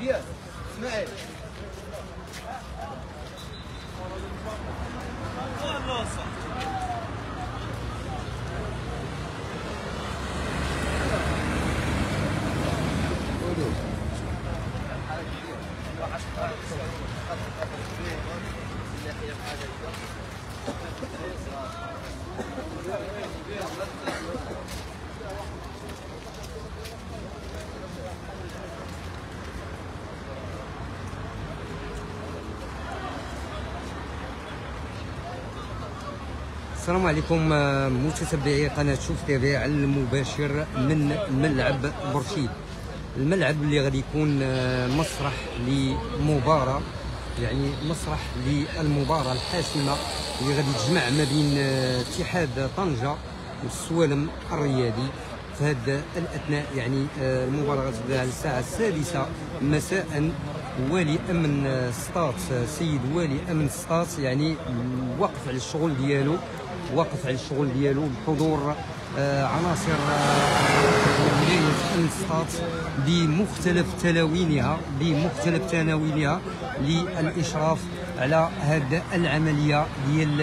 رياض إسماعيل. السلام عليكم آه، متتبعي قناة شوف تيفي على المباشر من ملعب برشيد الملعب اللي غادي يكون آه، مسرح لمباراة يعني مسرح للمباراة الحاسمة اللي غادي تجمع ما بين آه، اتحاد طنجة والسوالم الرياضي في هذا الأثناء. يعني المباراة غتبدأ على الساعة السادسة مساء. والي أمن سطات سيد والي أمن سطات يعني واقف على الشغل ديالو. واقف على الشغل ديالو بحضور آه، عناصر آه، ولايه امن سطات بمختلف تلاوينها بمختلف تناوينها للإشراف على هذه العملية ديال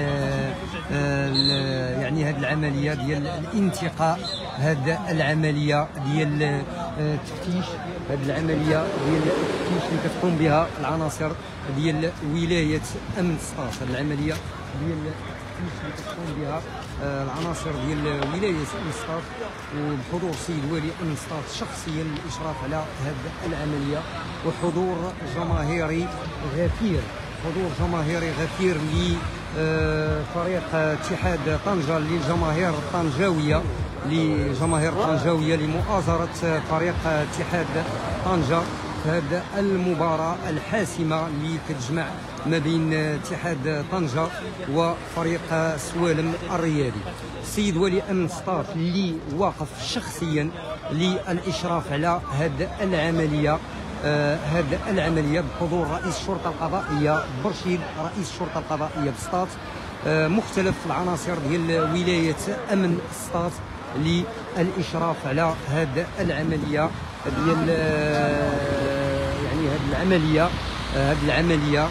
آه، يعني هذه العملية ديال الانتقاء هذه العملية ديال آه، التفتيش هذه العملية ديال التفتيش اللي كتقوم بها العناصر ديال ولاية أمن هذه العملية ديال التفتيش اللي كتقوم بها آه، العناصر ديال ولايه سطات وبحضور السيد والي امن سطات شخصيا للإشراف على هذه العملية. وحضور جماهيري غفير حضور جماهيري غفير لفريق اتحاد طنجة للجماهير الطنجاوية لجماهير طنجاوية لمؤازرة فريق اتحاد طنجة. في هذه المباراة الحاسمة اللي كتجمع ما بين اتحاد طنجة وفريق سوالم الرياضي. السيد ولي أمن سطات اللي واقف شخصيا للإشراف على هذه العملية آه، هذه العملية بحضور رئيس الشرطة القضائية برشيد رئيس الشرطة القضائية بسطات آه، مختلف العناصر ديال ولاية امن سطات للإشراف على هذه العملية ديال آه، هذه العملية هذه العملية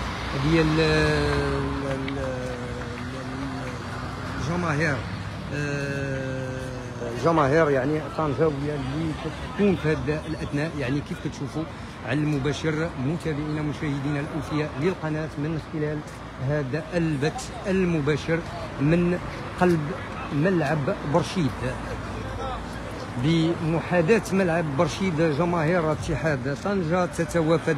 ديال ال- ال- الجماهير آه، جماهير يعني طنجاويه اللي كتكون في هذا الأثناء. يعني كيف كتشوفوا؟ على المباشر متابعينا مشاهدينا الأوفياء للقناة من خلال هذا البث المباشر من قلب ملعب برشيد. بمحاذاة ملعب برشيد جماهير اتحاد طنجة تتوافد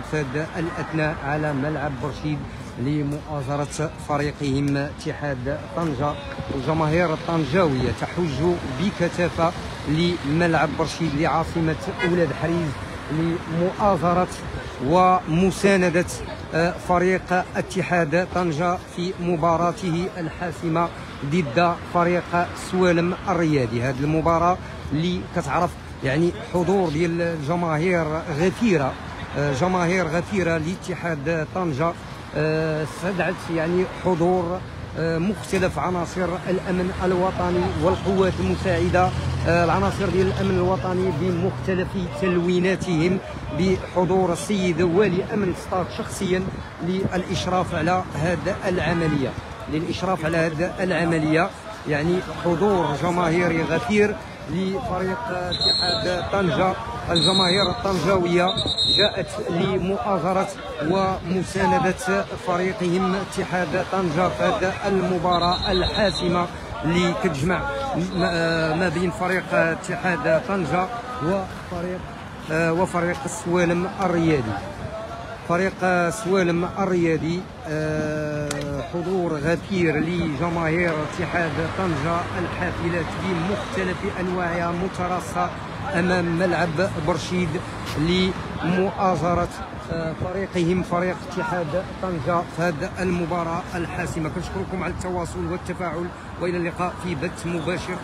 الأثناء على ملعب برشيد لمؤازرة فريقهم اتحاد طنجة. الجماهير الطنجاوية تحج بكثافة لملعب برشيد لعاصمة أولاد حريز لمؤازرة ومساندة آه، فريق اتحاد طنجة في مباراته الحاسمة ضد فريق سوالم الرياضي هذه المباراة اللي كتعرف يعني حضور ديال الجماهير غفيرة. آه، جماهير غفيرة لاتحاد طنجة. آه، استدعت يعني حضور آه، مختلف عناصر الأمن الوطني والقوات المساعدة. العناصر ديال الأمن الوطني بمختلف تلويناتهم بحضور السيد والي امن سطات شخصيا للإشراف على هذه العملية. للإشراف على هذه العملية. يعني حضور جماهيري غفير لفريق اتحاد طنجة الجماهير الطنجاوية جاءت لمؤازرة ومساندة فريقهم اتحاد طنجة في هذه المباراة الحاسمة اللي كتجمع ما بين فريق اتحاد طنجة وفريق وفريق السوالم الرياضي فريق سوالم الرياضي آه، حضور غفير لجماهير اتحاد طنجة الحافلات بمختلف أنواعها متراصة أمام ملعب برشيد لمؤازرة آه، فريقهم فريق اتحاد طنجة. في هذه المباراة الحاسمة. كنشكركم على التواصل والتفاعل وإلى اللقاء في بث مباشر.